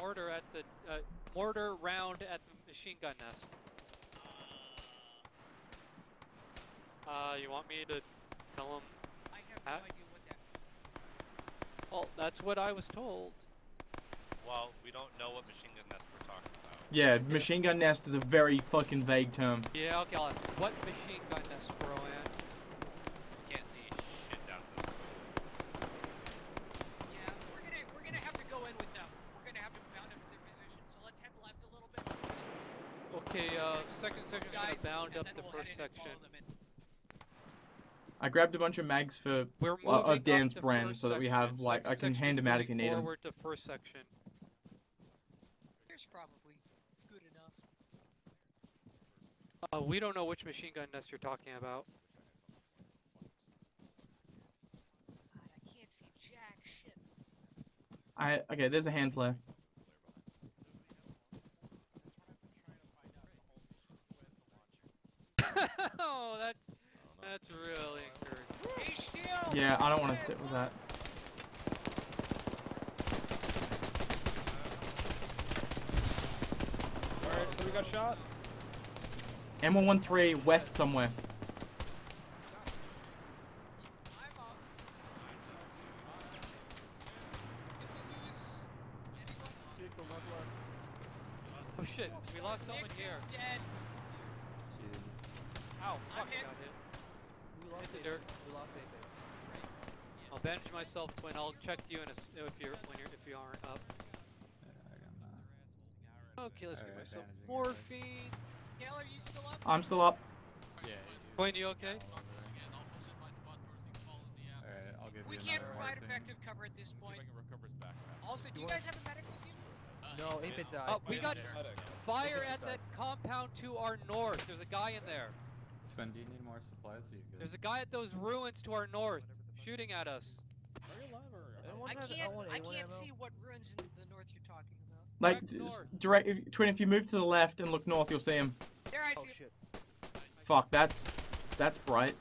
mortar at the uh, mortar round at the machine gun nest. Uh, you want me to tell him? I have Huh? no idea what that means. Well, that's what I was told. Well, we don't know what machine gun nest we're talking about. Yeah, machine gun nest is a very fucking vague term. Yeah, okay, I'll ask. What machine gun nest, Rowan? We can't see shit down this way. Yeah, we're gonna we're gonna have to go in with them. We're gonna have to bound up to their position. So let's head left a little bit. Okay, uh, second section's gonna Guys, bound and up the we'll first head in and follow section. I grabbed a bunch of mags for We're uh, of Dan's Bren so that we section. have like I can hand section's them out if you moving need them. Forward to first section. Here's probably good enough. Uh, we don't know which machine gun nest you're talking about. I can't see jack shit. I okay. There's a hand flare. oh, that's that's really encouraging. Yeah, I don't want to sit with that. Alright, so we got shot. M113 west somewhere. Oh shit, we lost someone here. dead. Ow, fuck, hit. I got hit. We lost Hit the dirt. We lost anything. I'll bandage myself, Twin. I'll check you in a s if you're when you're if you aren't up. Okay, let's get Alright, myself bandaging morphine. Gail, are you still up? I'm still up. Yeah. Twin, you okay? Alright, I'll give We can't provide effective cover at this point. Also, do you guys have a medical team? No, if it died. Oh, we got fire at that compound to our north. There's a guy in there. Twin, do you need more supplies? Are you good? There's a guy at those ruins to our north, shooting at us. I can't. I can't see what ruins in the north you're talking about. Like Direct d- north. direct if- twin. If you move to the left and look north, you'll see him. There, I Oh see. shit. Fuck, that's that's bright.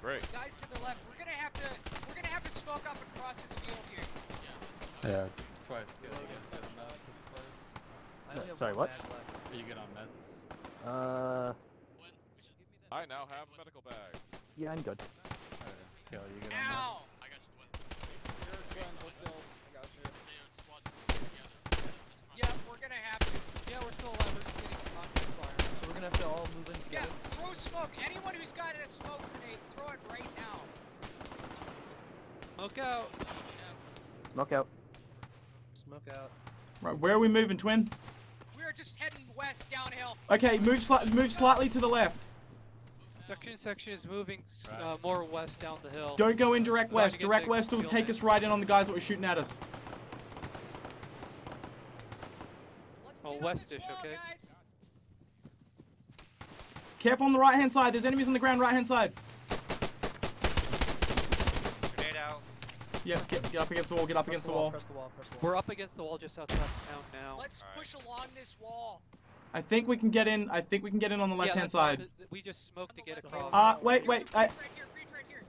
Great. Guys to the left. We're gonna have to. We're gonna have to smoke up across this field here. Yeah. Twice. Good. You guys good on medical supplies? I only Sorry, what? Are you good on meds? Uh, I now have a medical bag. yeah, I'm good. Alright. Kill, you good on Ow! meds? Yeah, we're gonna have to. Yeah, we're still alive. We're just getting contact fire. So we're gonna have to all move in together. Yeah, together. throw smoke. Anyone who's got a smoke grenade, throw it right now. Smoke out. Smoke out. Smoke out. Right, where are we moving, twin? We're just heading west downhill. Okay, move sli- move slightly to the left. Section section is moving uh, more west down the hill. Don't go in direct Trying west. Direct west will take us right in on the guys that were shooting at us. Westish, okay. guys. Careful on the right hand side. There's enemies on the ground, right hand side. Grenade out. Yeah, get, get up against the wall. Get up Press against the the wall. wall. Press the wall. Press the wall. We're up against the wall just outside of town now. Let's push along this wall. I think we can get in. I think we can get in on the Yeah, left hand side. th- We just smoked to get across. Uh, wait, wait. I, Breach right here. Breach right here.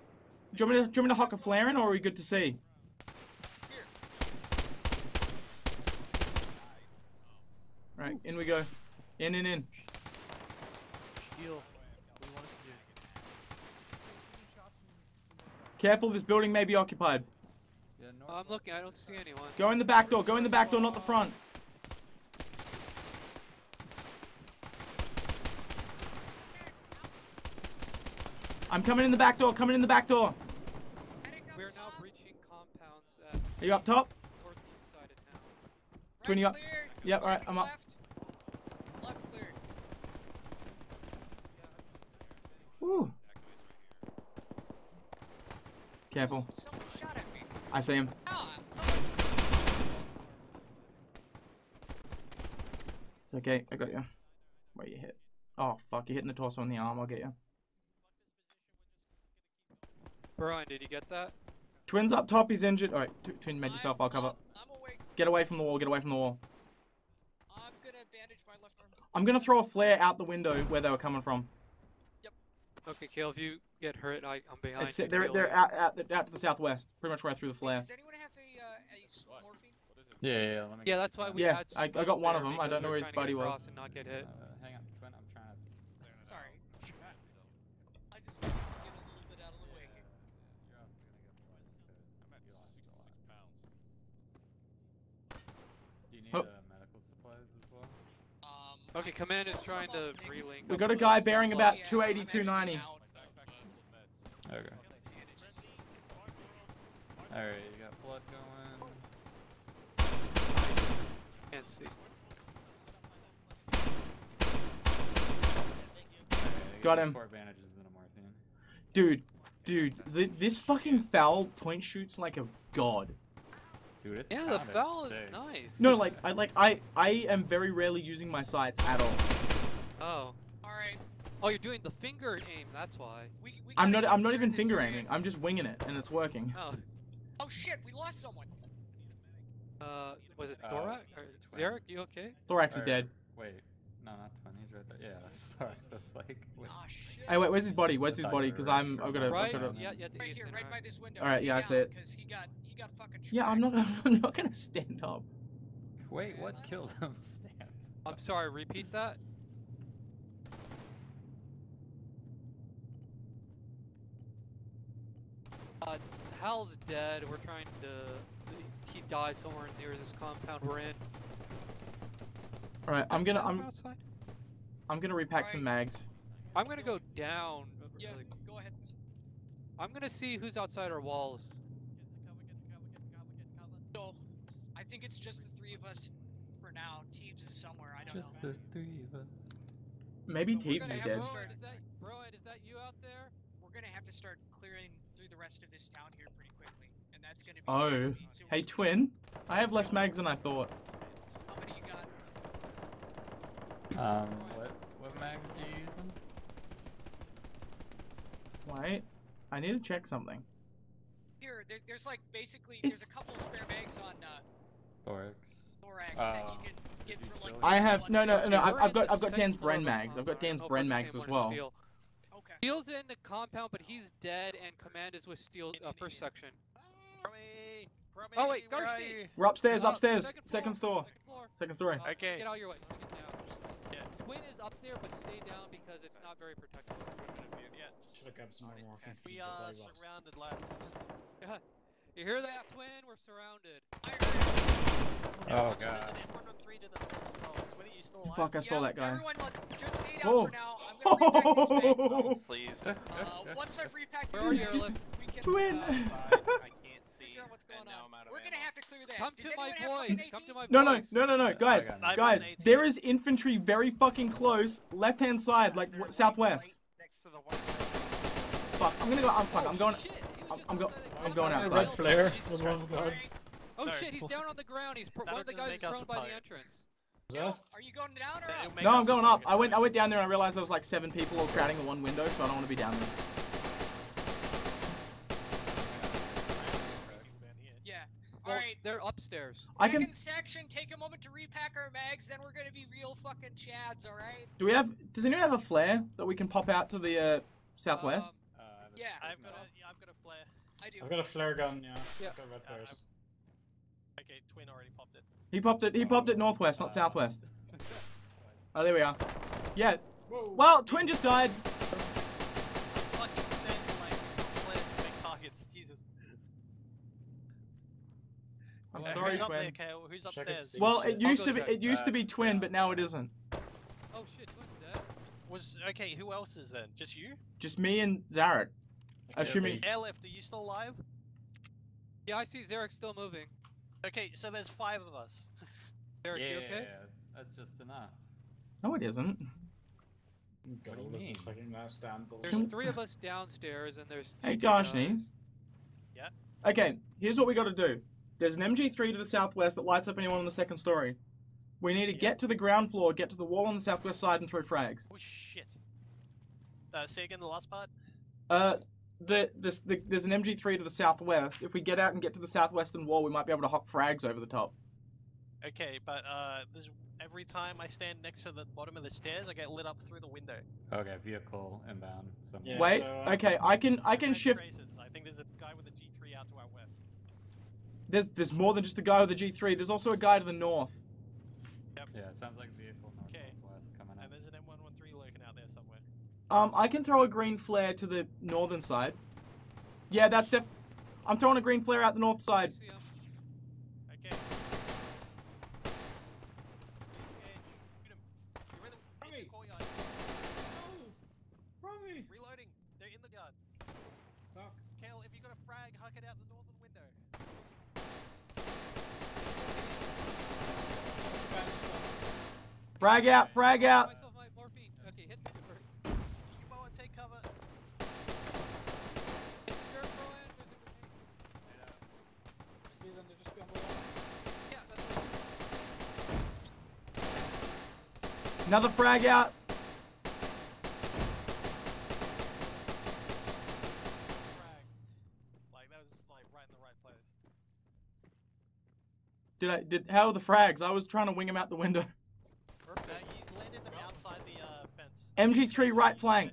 do, you want me to, do you want me to huck a flare in, or are we good to see? Right, in we go. In, in, in. Steal. What do you want us to do? Careful, this building may be occupied. Yeah, north. I'm looking. I don't see anyone. Go in the back door. Go in the back door, not the front. I'm coming in the back door. Coming in the back door. We're now breaching compounds at Are you up top? northeast side of town. Twin, you up? Yep, alright, I'm up. Left clear. Woo. Careful. Someone shot at me. I see him. It's okay. I got you. Where you hit? Oh fuck! You're hitting the torso and the arm. I'll get you. Brian, did you get that? Twins up top. He's injured. All right, twin, med yourself. I'll cover. Get away from the wall. Get away from the wall. I'm gonna bandage my left arm. I'm gonna throw a flare out the window where they were coming from. Okay, Kale, if you get hurt, I, I'm behind. It's, you, they're Kale. they're out, out out to the southwest. Pretty much where I threw the flare. Does anyone have a uh, a s- morphine? Yeah, yeah, yeah. Let me Yeah, that's why we Yeah, had I- I got one of them. I don't know where his buddy was. And not get hit. Uh, hang on, twin. I'm trying to. Sorry. I just want to get a little bit out of the way here. You're also gonna get points 'cause you lost a lot. Do you need Oh. uh, medical supplies as well? Um, Okay, I command is trying to relink. We up got a guy bearing about 280, 290. Okay. Alright, you got blood going. Can't see. Alright, Got got him. Four bandages and a morphine. Dude, dude, th this fucking foul point shoots like a god. Dude, it Yeah, the sounded FAL is sick. nice. No, like I like I I am very rarely using my sights at all. Oh. Alright. Oh, you're doing the finger aim, that's why. We, we I'm not. I'm not even finger area. aiming. I'm just winging it, and it's working. Oh. Oh shit, we lost someone. Uh, was it Uh, Thorak? Or Zarek, you okay? Thorax is dead. Wait, no, not Twin. He's right there. Yeah, sorry. So it's like. Wait. Ah shit. Hey, wait. Where's his body? Where's his body? Because I'm. I've a got to. Right? I've got to. Yeah, yeah, Right here, right right. by this window. Alright, yeah, I see it. Cause he got he got fucking. Yeah, I'm not. I'm not gonna stand up. Wait, what killed him? Stance. I'm sorry, repeat that? Uh, Hal's dead. We're trying to. He died somewhere near this compound we're in. All right, I'm gonna. I'm. outside. I'm gonna repack some mags. I'm gonna go down. Yeah, like, go ahead. I'm gonna see who's outside our walls. So, I think it's just the three of us for now. Teams is somewhere. I don't Just know. the three of us. Maybe But we're Teebs is have to dead. start- Broad, is that Broad? Is that you out there? We're gonna have to start clearing through the rest of this town here pretty quickly, and that's gonna be. Oh. so Hey, twin. I have less mags than I thought. How many you got? Um, what what mags are you using? Wait. I need to check something. Here, there, there's like basically there's a couple spare mags on uh, Thorax. thorax that Oh. you can get for like. I have no, no, Okay, no. I've, I've got, I've got Dan's Bren of mags. I've got Dan's don't know if we're Bren the mags as well. Steel. Okay. Steel's in the compound, but he's dead, and Command is with Steel uh, first section. Promi! Promi! Oh wait, where Garcia! We're upstairs, Uh, upstairs. second Second floor, store. Second floor. Second story. Uh, Okay. Get out of your way. Let me get down. Yeah. Twin is up there, but stay down because it's not very protected. Yeah. Should have grabbed some more morphine. We are supply surrounded, lads. Yeah. You hear that, Twin? We're surrounded. Oh There's god. an M113 to the north. Oh, Twin, are you still alive? Fuck, I saw Yeah, that guy. Everyone, just stay down Oh. for now. I'm gonna repack these bags. Oh, Please. Uh, once I've repacked Where are you, these, we can. Twin. Uh, I can't see. figure out what's going now on. I'm out of We're gonna have to clear that. Come Does to my anyone voice. Come to my No, no, voice. no, no, no, oh, guys, got guys. There is infantry very fucking close, left hand side, like w- southwest. Next to the white. Fuck, I'm gonna go. I'm fuck. Oh, I'm going. shit, I'm, just I'm, go, outside I'm going A outside. red flare Jesus was one Christ. blood. Oh Sorry. shit, he's down on the ground. He's pr- one of the guys make is prone by the entrance. Is? Are you going down or up? No, I'm going up. I went. I went down there and I realized there was like seven people all crowding in one window, so I don't want to be down there. Yeah. Well, All right. they're upstairs. I can. Second section, take a moment to repack our mags, then we're gonna be real fucking chads, alright? Do we have? Does anyone have a flare that we can pop out to the uh, southwest? Um, Uh, Yeah. I've got a, yeah, I've got a flare. I do. I've got a flare gun, yeah. Yeah. I've got red Uh, flares. Okay, Twin already popped it. he popped it. He popped it northwest, not Uh, southwest. Oh, there we are. Yeah. Whoa. Well, twin just died. Fucking stand like flares to make targets. Jesus. I'm Uh, sorry, Who's up there. Kale? Who's upstairs? Well, it used to be. It used to be twin, but now it isn't. Oh shit, Twin's dead. Was okay. Who else is then? Just you? Just me and Zarek. Assuming. Airlift, are you still alive? Yeah, I see Zarek still moving. Okay, so there's five of us. Zarek, yeah, you okay? that's just enough. No, it isn't. God, do you mean? fucking last stand There's three of us downstairs, and there's. Hey, two Josh, guys. Yeah. Okay, here's what we got to do. There's an MG3 to the southwest that lights up anyone on the second story. We need to get to the ground floor, get to the wall on the southwest side, and throw frags. Oh shit. Uh, say again the last part. Uh, the, this, the there's an MG3 to the southwest. If we get out and get to the southwestern wall, we might be able to hawk frags over the top. Okay, but uh, this every time I stand next to the bottom of the stairs, I get lit up through the window. Okay, vehicle inbound. somewhere. Yeah, Wait, so, uh, okay, I can I can shift. Traces. I think there's a guy with a G3 out to our west. There's there's more than just a guy with a G3. There's also a guy to the north. Yep. Yeah, it sounds like a vehicle north Okay. northwest coming up. And there's an M113 lurking out there somewhere. Um, I can throw a green flare to the northern side. Yeah, that's def. I'm throwing a green flare out the north side. See Frag out, frag out. Okay, hit me first. You bow and take cover. Another frag out. Did I did how are the frags? I was trying to wing him out the window. MG3 right flank.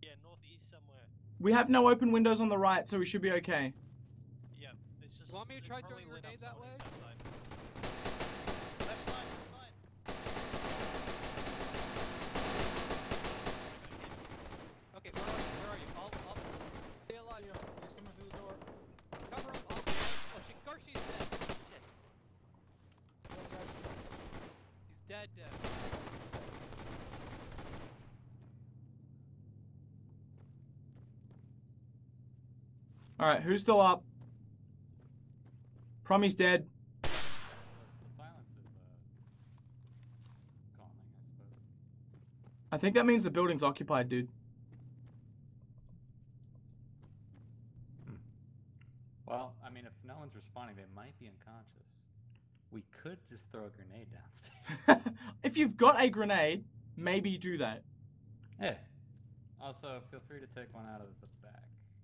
Yeah, northeast somewhere. We have no open windows on the right, so we should be okay. Yeah, it's just. Want me to try throwing a grenade that someone way? who's outside. Left side, left side. Okay, where are you? Where are you? I'll, I'll stay alive. He's coming through the door. Cover him. I'll, oh, shit, Garcia's dead. Shit. He's dead, dead. All right, who's still up? Prommy's dead. The is uh, calming, I. I think that means the building's occupied, dude. Well, I mean, if no one's responding, they might be unconscious. We could just throw a grenade downstairs. if you've got a grenade, maybe do that. yeah. Also, feel free to take one out of the.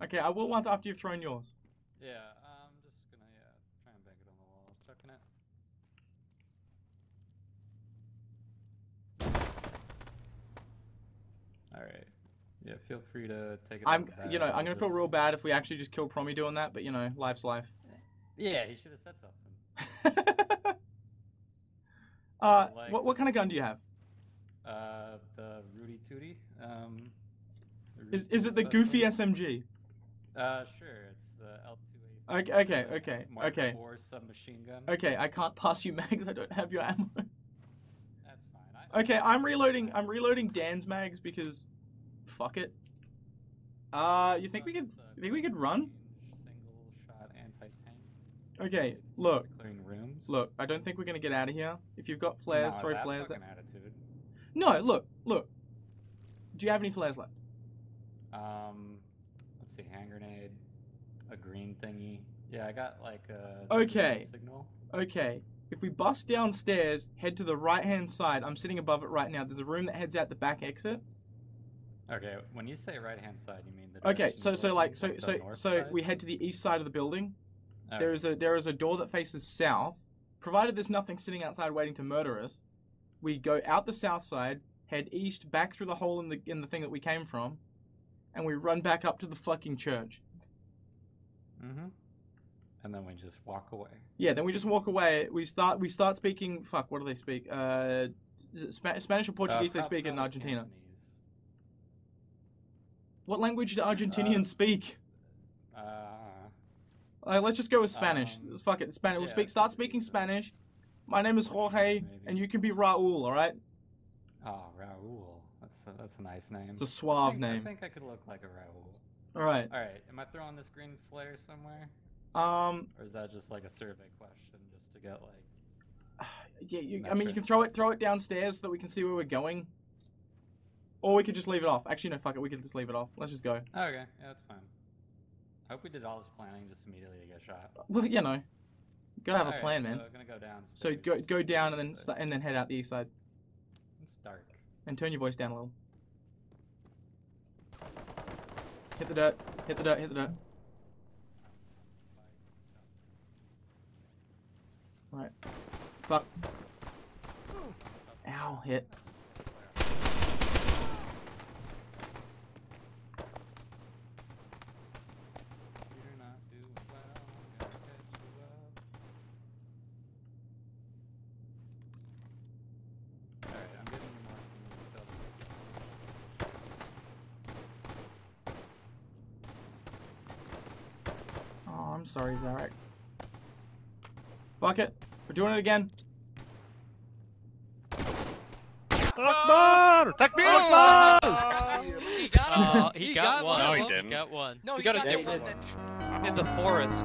Okay, I will once after you've thrown yours. Yeah, I'm just gonna yeah try and bang it on the wall. Chucking it. All right. Yeah, feel free to take it. I'm, of the bag. you know, I'm gonna feel real bad if we actually just kill Promy doing that, but you know, life's life. Yeah, he should have said something. Uh, Like- what what kind of gun do you have? Uh, the Rudy Tooty. Um. Is Rudy is it the goofy SMG? Uh, sure. It's the L2A. Okay, okay, okay, Mark okay. IV submachine gun. Okay, I can't pass you mags. I don't have your ammo. That's fine. I, Okay, I'm reloading. I'm reloading Dan's mags because, fuck it. Uh, you think we could? You think we could run? Single shot anti-tank. Okay, look, Clearing rooms. look. I don't think we're gonna get out of here. If you've got flares, Nah, throw flares. fucking attitude. No, look, look. Do you have any flares left? Um, see, hand grenade, a green thingy. Yeah, I got like a Okay. signal. Okay. If we bust downstairs, head to the right hand side. I'm sitting above it right now. There's a room that heads out the back exit. Okay, when you say right hand side, you mean the Okay, so so like so so so side? we head to the east side of the building. Okay. There is a there is a door that faces south. Provided there's nothing sitting outside waiting to murder us, we go out the south side, head east, back through the hole in the in the thing that we came from, and we run back up to the fucking church. Mm-hmm. And then we just walk away. Yeah, then we just walk away. We start we start speaking. Fuck, what do they speak? Uh, Spa- Spanish or Portuguese? they speak in Argentina. Cantonese. What language do Argentinians speak? Uh, Uh, let's just go with Spanish. Um, Fuck it, Spanish. We'll yeah, speak. Start speaking Spanish. My name is Jorge, and you can be Raul. All right? oh, Raul. That's a, that's a nice name. It's a suave think, name. I think I could look like a Raul. All right. All right. Am I throwing this green flare somewhere, Um. or is that just like a survey question, just to get like? Yeah. You, I mean, you can throw it throw it downstairs so that we can see where we're going. Or we could just leave it off. Actually, no. Fuck it. We could just leave it off. Let's just go. Oh, okay, yeah, that's fine. I hope we did all this planning just immediately to get shot. Well, you know, gotta have a Alright, plan, man. So I'm gonna go down. So go go down and then st- and then head out the east side It's dark. And turn your voice down a little. Hit the dirt. Hit the dirt. Hit the dirt. Right. Fuck. Ow, hit. You do not do well, gotta catch you up. Alright, I'm getting more from I'm sorry, Zarek. Fuck it. We're doing it again. Akbar! Takbir! He got him. Uh, he, He got, got one. one. No, he He didn't. got one. no, we he got a got different different. one. In the forest.